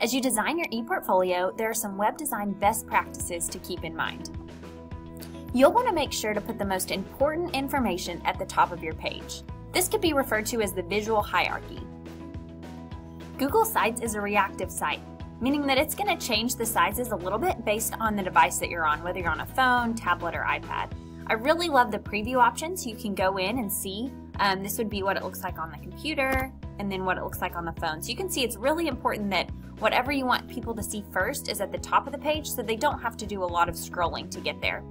As you design your ePortfolio, there are some web design best practices to keep in mind. You'll want to make sure to put the most important information at the top of your page. This could be referred to as the visual hierarchy. Google Sites is a reactive site, meaning that it's going to change the sizes a little bit based on the device that you're on, whether you're on a phone, tablet, or iPad. I really love the preview options. You can go in and see. Um, this would be what it looks like on the computer and then what it looks like on the phone. So you can see it's really important that whatever you want people to see first is at the top of the page so they don't have to do a lot of scrolling to get there.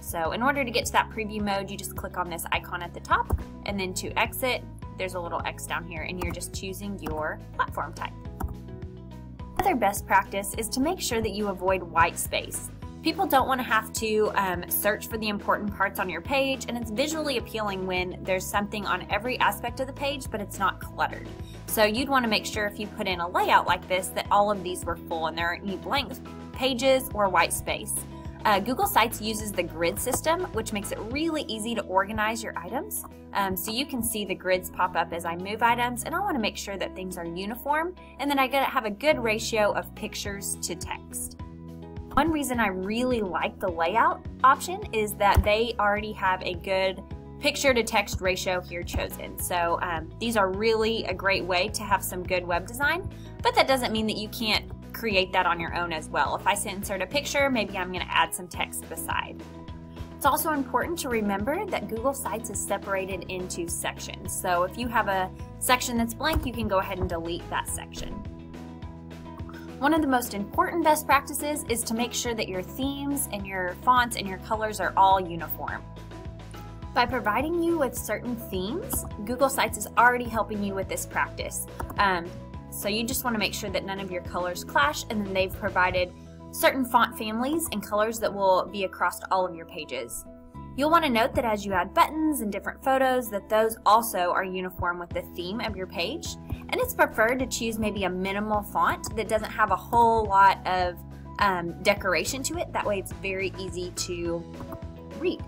So in order to get to that preview mode, you just click on this icon at the top and then to exit, there's a little X down here and you're just choosing your platform type. Another best practice is to make sure that you avoid white space. People don't want to have to um, search for the important parts on your page, and it's visually appealing when there's something on every aspect of the page, but it's not cluttered. So you'd want to make sure if you put in a layout like this that all of these were full and there aren't any blank pages or white space. Uh, Google Sites uses the grid system, which makes it really easy to organize your items. Um, so you can see the grids pop up as I move items, and I want to make sure that things are uniform, and then I gotta have a good ratio of pictures to text. One reason I really like the layout option is that they already have a good picture to text ratio here chosen. So um, these are really a great way to have some good web design, but that doesn't mean that you can't create that on your own as well. If I insert a picture, maybe I'm gonna add some text beside. It's also important to remember that Google Sites is separated into sections. So if you have a section that's blank, you can go ahead and delete that section. One of the most important best practices is to make sure that your themes and your fonts and your colors are all uniform. By providing you with certain themes, Google Sites is already helping you with this practice. Um, so you just want to make sure that none of your colors clash and then they've provided certain font families and colors that will be across all of your pages. You'll want to note that as you add buttons and different photos that those also are uniform with the theme of your page. And it's preferred to choose maybe a minimal font that doesn't have a whole lot of um, decoration to it. That way it's very easy to read.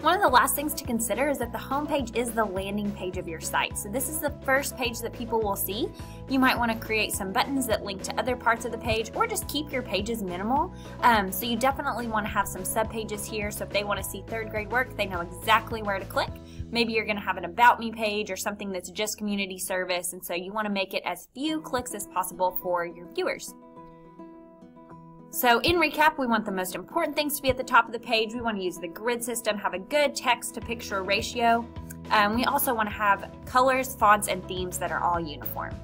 One of the last things to consider is that the home page is the landing page of your site. So this is the first page that people will see. You might want to create some buttons that link to other parts of the page or just keep your pages minimal. Um, so you definitely want to have some sub pages here. So if they want to see third grade work, they know exactly where to click. Maybe you're going to have an about me page or something that's just community service. And so you want to make it as few clicks as possible for your viewers. So in recap, we want the most important things to be at the top of the page. We want to use the grid system, have a good text to picture ratio. Um, we also want to have colors, fonts, and themes that are all uniform.